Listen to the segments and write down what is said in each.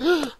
Huh?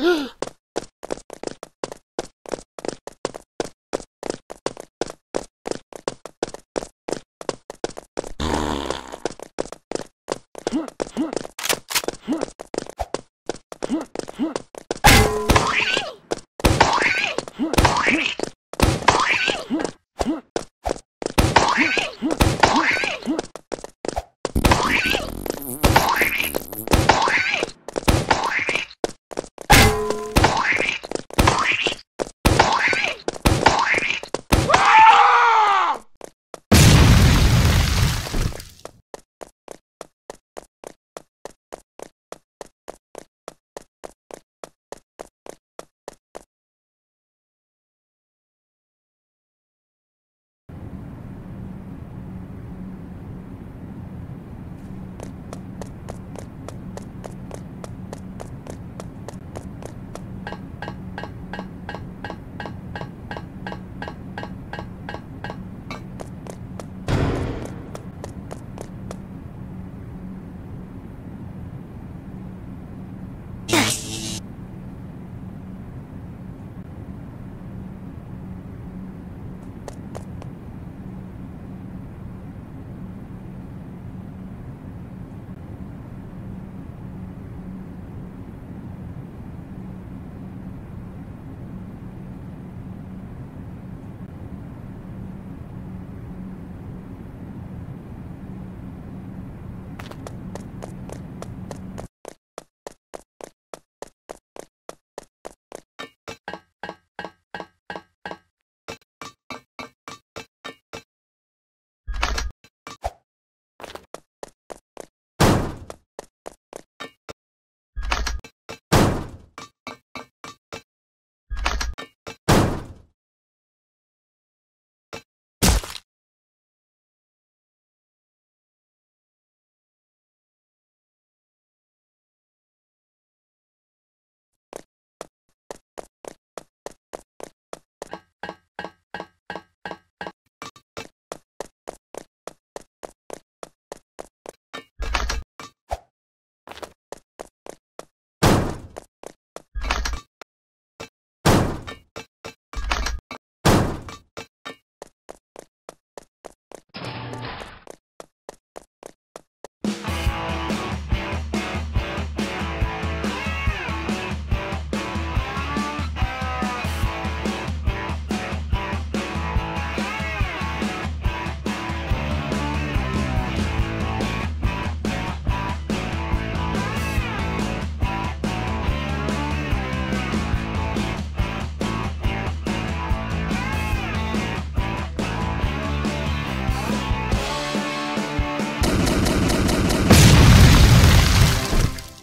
Huh?